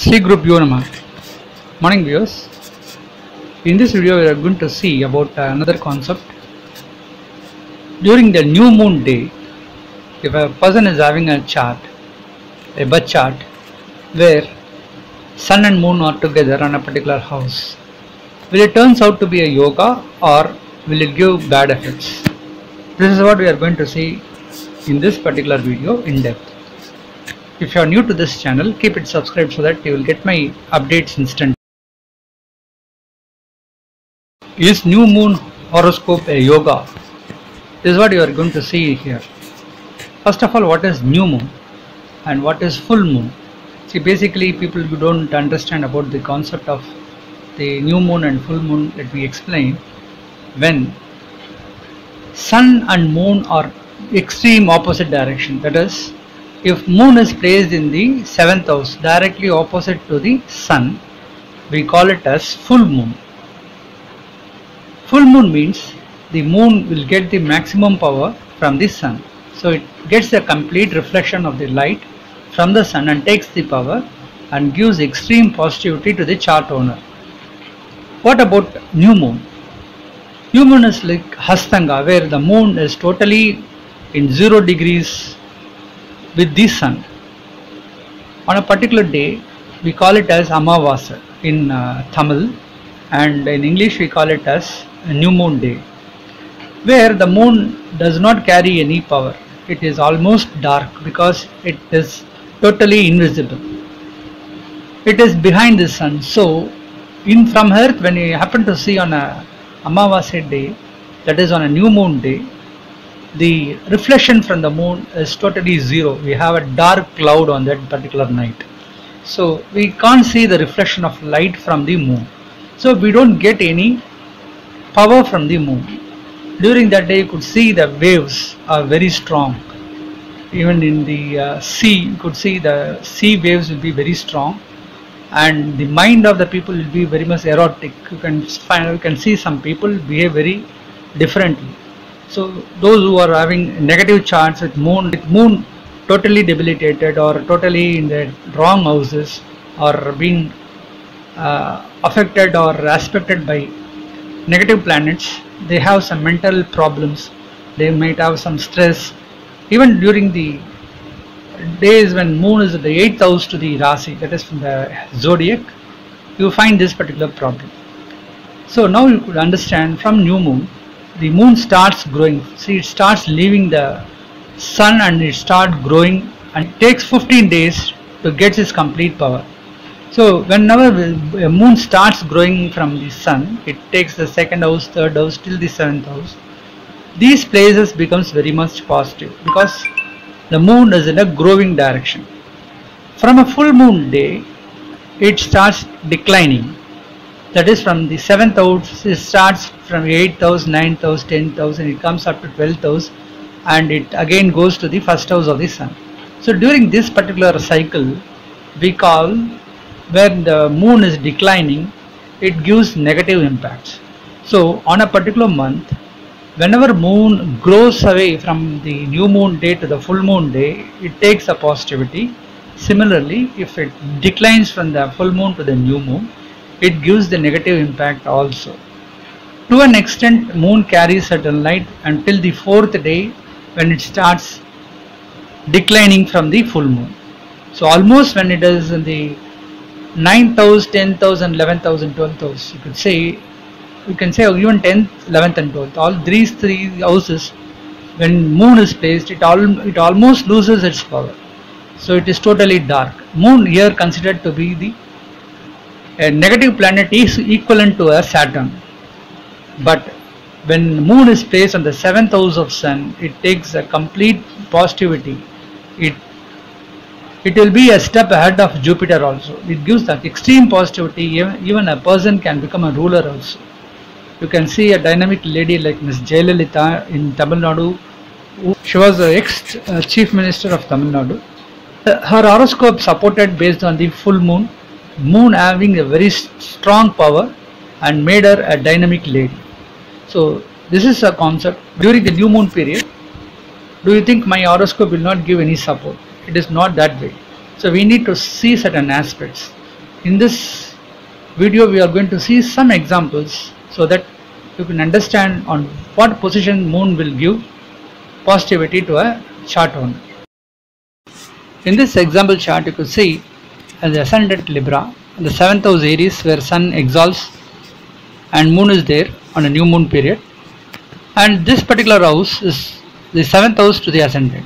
Sri Group Yonama. Morning viewers. In this video we are going to see about another concept. During the new moon day, if a person is having a chart, a birth chart, where sun and moon are together on a particular house, will it turns out to be a yoga or will it give bad effects? This is what we are going to see in this particular video in depth. If you are new to this channel, keep it subscribed so that you will get my updates instant. Is new moon horoscope a yoga? This is what you are going to see here. First of all, what is new moon and what is full moon? See, basically, people who don't understand about the concept of the new moon and full moon, let me explain. When sun and moon are extreme opposite direction, that is, if moon is placed in the seventh house directly opposite to the sun, we call it as full moon. Full moon means the moon will get the maximum power from the sun. So it gets a complete reflection of the light from the sun and takes the power and gives extreme positivity to the chart owner. What about new moon? New moon is like Hastanga where the moon is totally in 0 degrees with the sun. On a particular day, we call it as Amavasa in uh, Tamil and in English we call it as a new moon day where the moon does not carry any power. It is almost dark because it is totally invisible. It is behind the sun. So, in from earth, when you happen to see on a Amavasya day, that is on a new moon day, the reflection from the moon is totally zero. We have a dark cloud on that particular night. So, we can't see the reflection of light from the moon. So, we don't get any power from the moon during that day you could see the waves are very strong even in the uh, sea you could see the sea waves will be very strong and the mind of the people will be very much erotic you can find you can see some people behave very differently so those who are having negative charts with moon with moon totally debilitated or totally in the wrong houses or being uh, affected or aspected by negative planets they have some mental problems. They might have some stress. Even during the days when moon is at the 8th house to the rasi that is from the zodiac you find this particular problem. So now you could understand from new moon the moon starts growing see it starts leaving the sun and it starts growing and it takes 15 days to get its complete power so whenever a moon starts growing from the sun, it takes the second house, third house till the seventh house. These places becomes very much positive because the moon is in a growing direction. From a full moon day, it starts declining. That is from the seventh house, it starts from eighth house, ninth house, tenth house, and it comes up to twelfth house, and it again goes to the first house of the sun. So during this particular cycle, we call when the moon is declining it gives negative impacts so on a particular month whenever moon grows away from the new moon day to the full moon day it takes a positivity similarly if it declines from the full moon to the new moon it gives the negative impact also to an extent moon carries certain light until the fourth day when it starts declining from the full moon so almost when it is in the 9th house, 10th house and 11th house and 12th house. You could say, you can say even 10th, 11th and 12th. All these three houses, when moon is placed, it, all, it almost loses its power. So it is totally dark. Moon here considered to be the a negative planet is equivalent to a Saturn. But when moon is placed on the 7th house of sun, it takes a complete positivity. It it will be a step ahead of Jupiter also. It gives that extreme positivity, even a person can become a ruler also. You can see a dynamic lady like Ms. Jayalalitha in Tamil Nadu. She was the ex-chief uh, minister of Tamil Nadu. Her horoscope supported based on the full moon, moon having a very strong power and made her a dynamic lady. So this is a concept. During the new moon period, do you think my horoscope will not give any support? it is not that way so we need to see certain aspects In this video we are going to see some examples so that you can understand on what position moon will give positivity to a chart owner. In this example chart you could see the ascendant Libra, the 7th house Aries where sun exalts and moon is there on a new moon period and this particular house is the 7th house to the ascendant.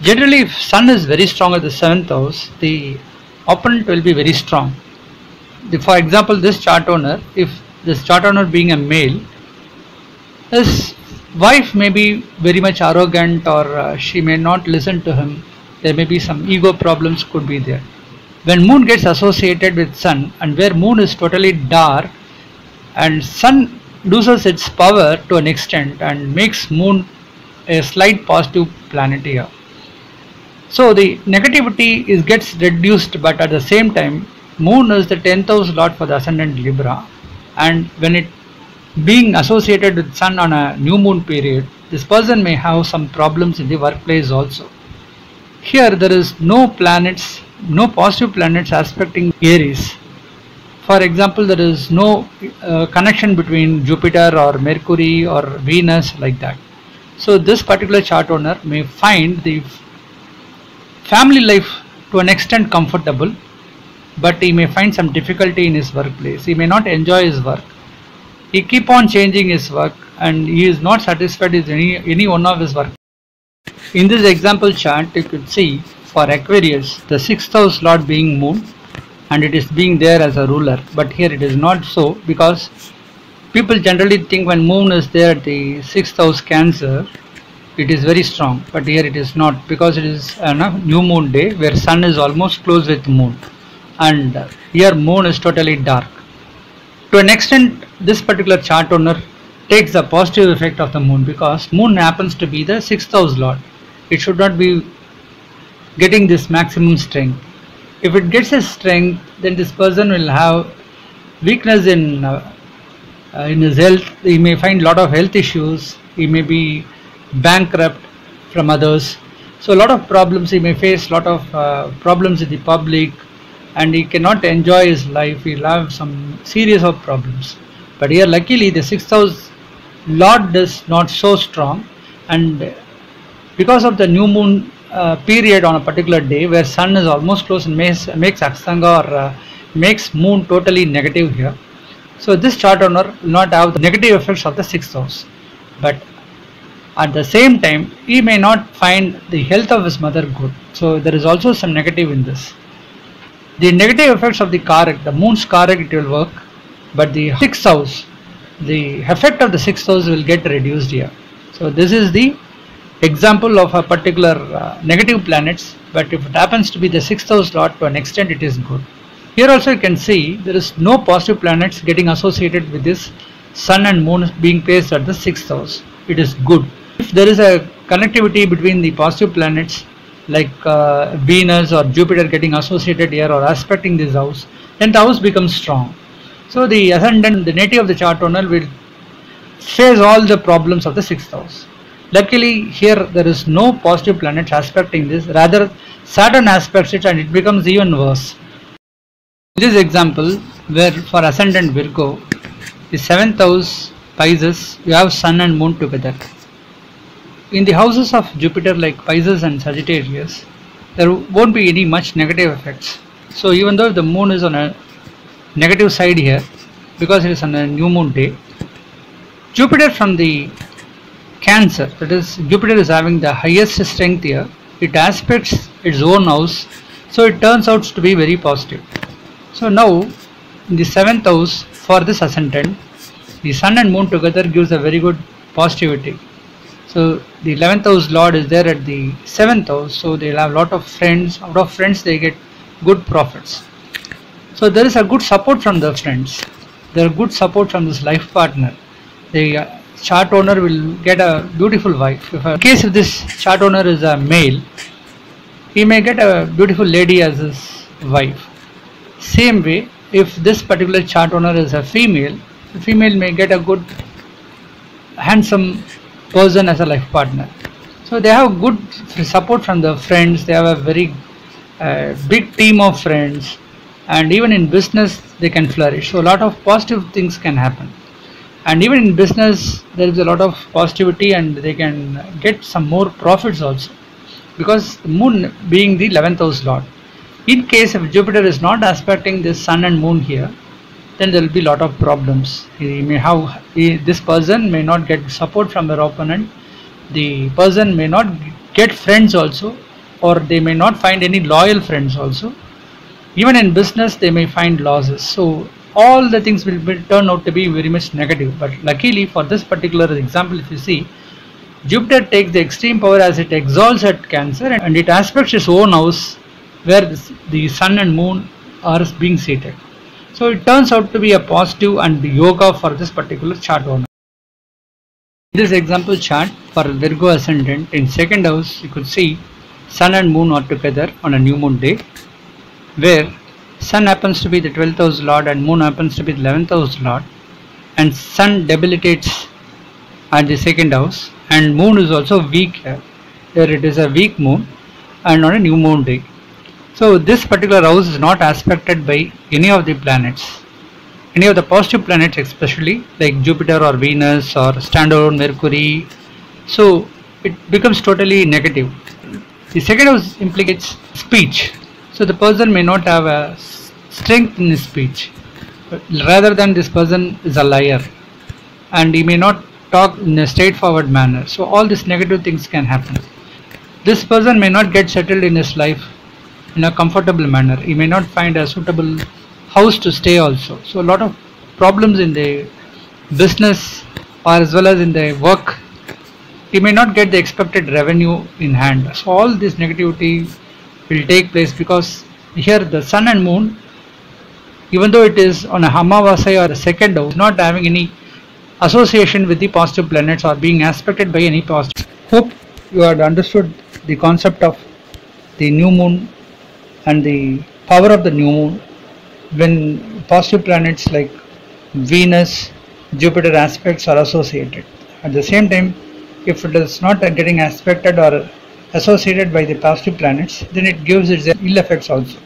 Generally if sun is very strong at the 7th house the opponent will be very strong. The, for example this chart owner if this chart owner being a male his wife may be very much arrogant or uh, she may not listen to him there may be some ego problems could be there when moon gets associated with sun and where moon is totally dark and sun loses its power to an extent and makes moon a slight positive planet here. So the negativity is gets reduced but at the same time moon is the 10th house lord for the ascendant libra. And when it being associated with sun on a new moon period this person may have some problems in the workplace also. Here there is no planets no positive planets aspecting aries. For example there is no uh, connection between jupiter or mercury or venus like that. So this particular chart owner may find the family life to an extent comfortable but he may find some difficulty in his workplace. He may not enjoy his work. He keep on changing his work and he is not satisfied with any, any one of his work. In this example chart you could see for Aquarius the 6th house lord being moon and it is being there as a ruler. But here it is not so because people generally think when moon is there at the 6th house cancer it is very strong. But here it is not because it is a new moon day where sun is almost close with moon. And here moon is totally dark. To an extent this particular chart owner takes the positive effect of the moon because moon happens to be the sixth house lord it should not be getting this maximum strength. If it gets a strength then this person will have weakness in uh, in his health. He may find lot of health issues. He may be bankrupt from others. So a lot of problems. He may face a lot of uh, problems with the public and he cannot enjoy his life. He'll have some series of problems. But here luckily the sixth house lord is not so strong. And because of the new moon uh, period on a particular day where sun is almost close and makes, makes Astanga or uh, makes moon totally negative here. So this chart owner will not have the negative effects of the sixth house but at the same time he may not find the health of his mother good. So there is also some negative in this. The negative effects of the karak, the moon's karak it will work, but the sixth house, the effect of the sixth house will get reduced here. So this is the example of a particular uh, negative planets, but if it happens to be the sixth house lord to an extent it is good. Here also you can see there is no positive planets getting associated with this sun and moon being placed at the sixth house. It is good. If there is a connectivity between the positive planets like uh, Venus or Jupiter getting associated here or aspecting this house, then the house becomes strong. So the ascendant, the native of the chart owner will face all the problems of the sixth house. Luckily here there is no positive planets aspecting this, rather Saturn aspects it and it becomes even worse. In this example where for ascendant Virgo, the 7th house Pisces, you have Sun and Moon together in the houses of Jupiter like Pisces and Sagittarius, there won't be any much negative effects. So even though the moon is on a negative side here, because it is on a new moon day, Jupiter from the Cancer, that is Jupiter is having the highest strength here, it aspects its own house, so it turns out to be very positive. So now in the 7th house for this ascendant, the sun and moon together gives a very good positivity. So the 11th house lord is there at the 7th house. So they'll have a lot of friends. Out of friends they get good profits. So there is a good support from the friends. There are good support from this life partner. They uh, chart owner will get a beautiful wife. If in case if this chart owner is a male he may get a beautiful lady as his wife. Same way if this particular chart owner is a female the female may get a good handsome person as a life partner. So they have good support from the friends. They have a very uh, big team of friends, and even in business they can flourish. So a lot of positive things can happen and even in business there is a lot of positivity and they can get some more profits also. Because the moon being the 11th house lord in case if jupiter is not aspecting this sun and moon here then there will be a lot of problems. He may have he, this person may not get support from their opponent. The person may not get friends also or they may not find any loyal friends also. Even in business they may find losses. So all the things will turn out to be very much negative but luckily for this particular example if you see Jupiter takes the extreme power as it exalts at Cancer and it aspects its own house where this, the Sun and Moon are being seated. So it turns out to be a positive and yoga for this particular chart owner. This example chart for Virgo ascendant in second house you could see Sun and Moon are together on a new moon day where Sun happens to be the 12th house lord and Moon happens to be the 11th house lord and Sun debilitates at the second house and Moon is also weak here. Here it is a weak moon and on a new moon day. So this particular house is not aspected by any of the planets. Any of the positive planets especially like Jupiter or Venus or standalone Mercury. So it becomes totally negative. The second house implicates speech. So the person may not have a strength in his speech. Rather than this person is a liar and he may not talk in a straightforward manner. So all these negative things can happen. This person may not get settled in his life in a comfortable manner. He may not find a suitable house to stay also. So a lot of problems in the business or as well as in the work. He may not get the expected revenue in hand. So all this negativity will take place because here the sun and moon even though it is on a Amavasai or a second house not having any association with the positive planets or being aspected by any positive. Hope you had understood the concept of the new moon and the power of the new moon when positive planets like Venus, Jupiter aspects are associated. At the same time, if it is not getting aspected or associated by the positive planets, then it gives its ill effects also.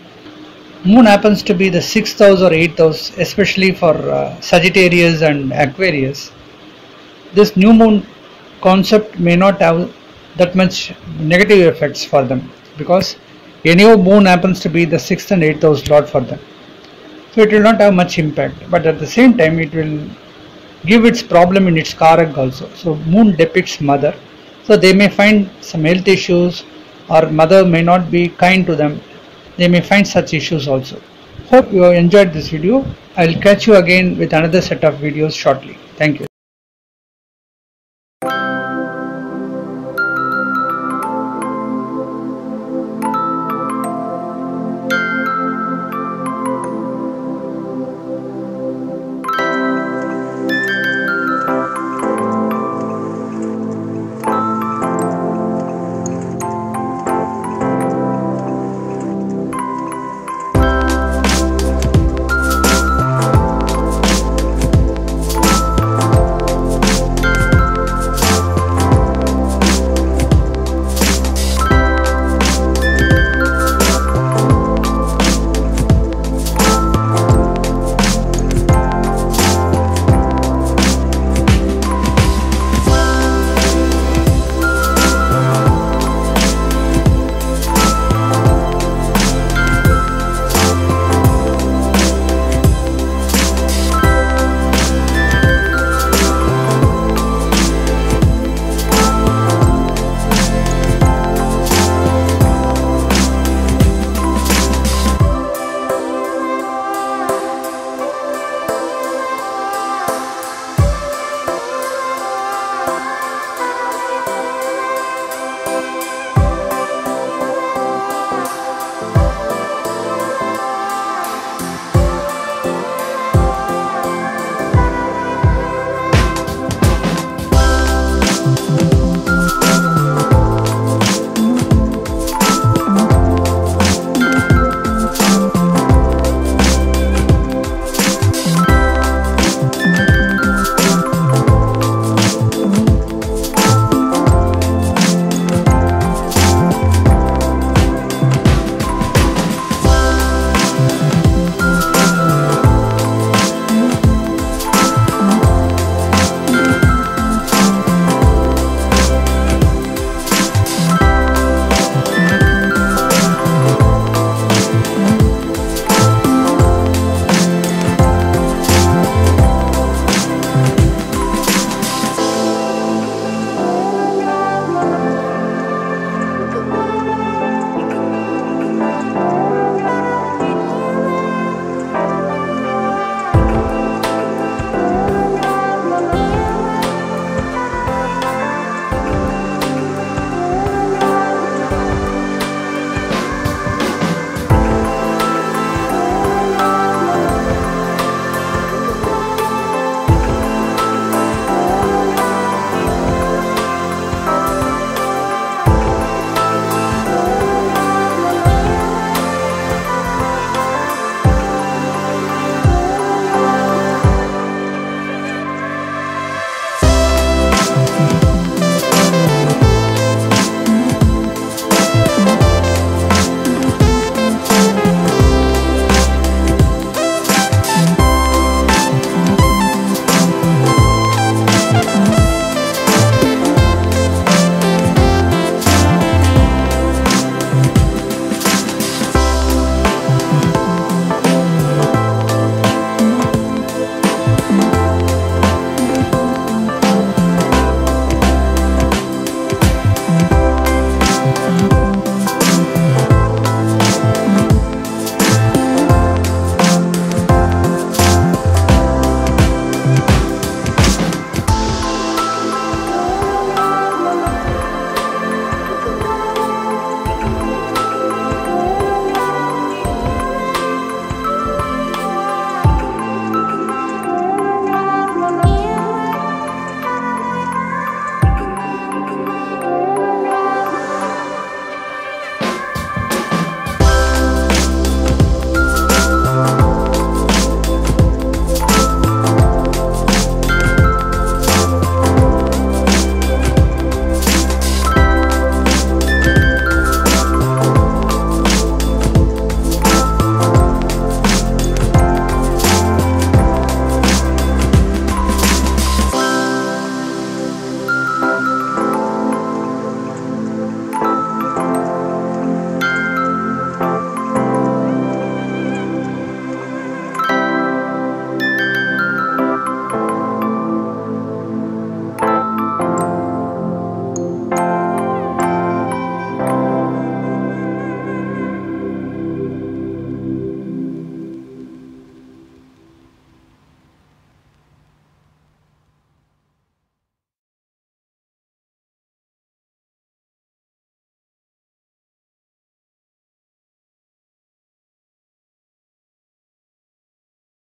Moon happens to be the sixth house or eighth house, especially for uh, Sagittarius and Aquarius. This new moon concept may not have that much negative effects for them because any moon happens to be the sixth and eighth house lord for them. So it will not have much impact, but at the same time, it will give its problem in its karak also. So moon depicts mother, so they may find some health issues, or mother may not be kind to them they may find such issues also. Hope you have enjoyed this video. I will catch you again with another set of videos shortly. Thank you.